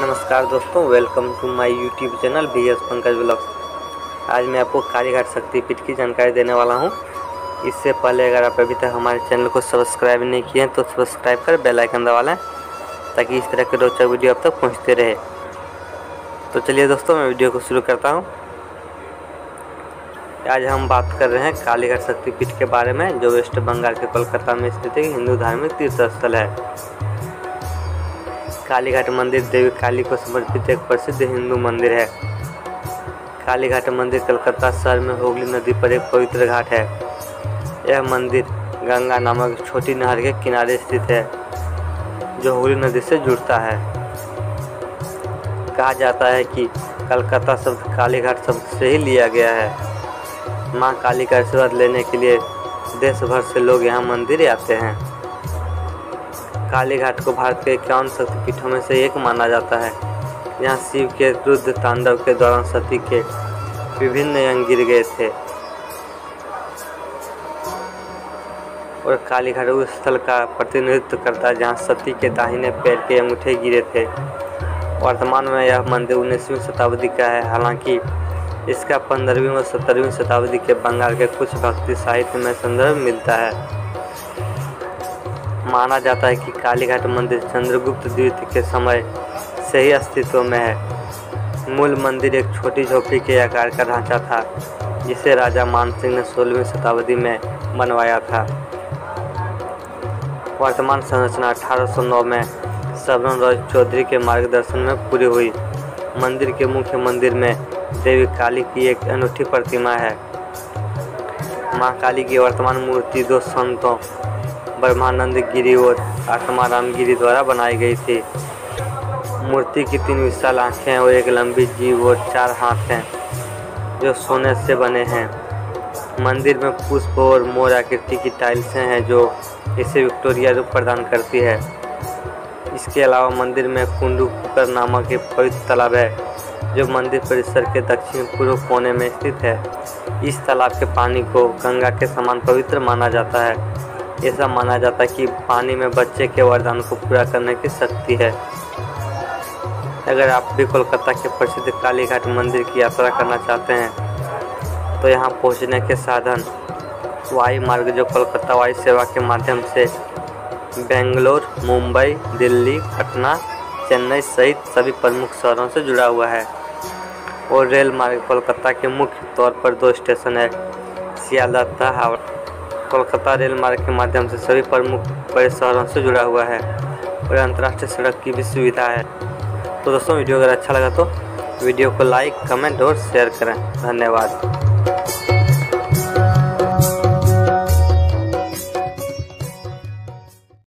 नमस्कार दोस्तों welcome to my YouTube channel B S Pankaj blogs आज मैं आपको कालीघाट शक्तिपीठ की जानकारी देने वाला हूँ। इससे पहले अगर आप अभी तक हमारे चैनल को सब्सक्राइब नहीं किए हैं तो सब्सक्राइब कर बेल आइकन दबा लें, ताकि इस तरह के रोचक वीडियो आप तक पहुँचते रहे। तो चलिए दोस्तों, मैं वीडियो को शुरू करता हूँ। आज हम बात कर रहे हैं कालीघाट शक्तिपीठ के बारे में, जो वेस्ट बंगाल के कोलकाता में स्थित एक हिंदू धार्मिक तीर्थ स्थल है। कालीघाट मंदिर, देवी काली को समर्पित एक प्रसिद्ध हिंदू मंदिर है। कालीघाट मंदिर कलकत्ता शहर में होगली नदी पर एक पवित्र घाट है। यह मंदिर गंगा नामक छोटी नहर के किनारे स्थित है, जो होगली नदी से जुड़ता है। कहा जाता है कि कलकत्ता शब्द कालीघाट शब्द से ही लिया गया है। माँ काली का आशीर्वाद लेने के लिए देश भर से लोग यहाँ मंदिर आते हैं। कालीघाट को भारत के इक्यावन शक्तिपीठों में से एक माना जाता है। यहाँ शिव के रुद्र तांडव के दौरान सती के विभिन्न अंग गिर गए थे। और कालीघाट उस स्थल का प्रतिनिधित्व करता है जहाँ सती के दाहिने पैर के अंगूठे गिरे थे। वर्तमान में यह मंदिर उन्नीसवीं शताब्दी का है। हालाँकि इसका पंद्रहवीं और सत्रहवीं शताब्दी के बंगाल के कुछ भक्ति साहित्य में संदर्भ मिलता है। माना जाता है कि कालीघाट मंदिर चंद्रगुप्त द्वितीय के समय से ही अस्तित्व में है। मूल मंदिर एक छोटी झोपड़ी के आकार का ढांचा था, जिसे राजा मानसिंह ने सोलहवीं शताब्दी में बनवाया था। वर्तमान संरचना 1809 में सबरन रॉय चौधरी के मार्गदर्शन में पूरी हुई। मंदिर के मुख्य मंदिर में देवी काली की एक अनूठी प्रतिमा है। माँ काली की वर्तमान मूर्ति दो संतों ब्रह्मानंद गिरी और आत्माराम गिरी द्वारा बनाई गई थी। मूर्ति की तीन विशाल आँखें और एक लंबी जीव और चार हाथ हैं, जो सोने से बने हैं। मंदिर में पुष्प और मोर आकृति की टाइल्सें हैं, जो इसे विक्टोरिया रूप प्रदान करती है। इसके अलावा मंदिर में कुंडू नामक एक पवित्र तालाब है, जो मंदिर परिसर के दक्षिण पूर्व कोने में स्थित है। इस तालाब के पानी को गंगा के समान पवित्र माना जाता है। ऐसा माना जाता है कि पानी में बच्चे के वरदान को पूरा करने की शक्ति है। अगर आप भी कोलकाता के प्रसिद्ध कालीघाट मंदिर की यात्रा करना चाहते हैं तो यहाँ पहुँचने के साधन वायु मार्ग जो कोलकाता वायु सेवा के माध्यम से बेंगलोर, मुंबई, दिल्ली, पटना, चेन्नई सहित सभी प्रमुख शहरों से जुड़ा हुआ है। और रेल मार्ग कोलकाता के मुख्य तौर पर दो स्टेशन है सियालदह हावड़ा। कोलकाता रेल मार्ग के माध्यम से सभी प्रमुख बड़े शहरों से जुड़ा हुआ है और अंतर्राष्ट्रीय सड़क की भी सुविधा है। तो दोस्तों, वीडियो अगर अच्छा लगा तो वीडियो को लाइक, कमेंट और शेयर करें। धन्यवाद।